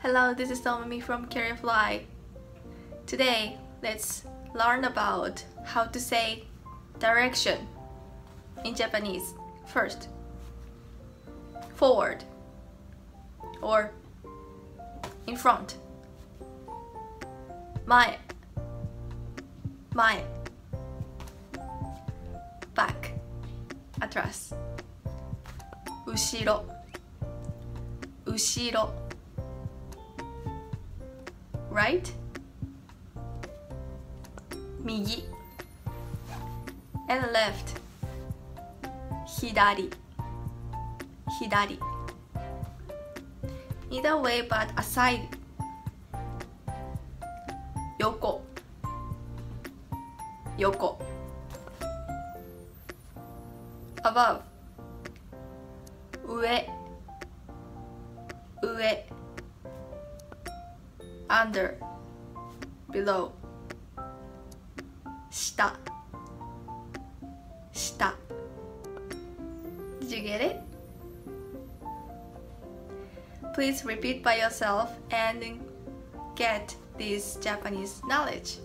Hello, this is Tomomi from Career Fly. Today, let's learn about how to say direction in Japanese. First, forward or in front. Mae, mae, back, atrás. 後ろ後ろ right 右 and left 左左 either way but aside 横横 above 上上 under below 下下 Did you get it? Please repeat by yourself and get this Japanese knowledge.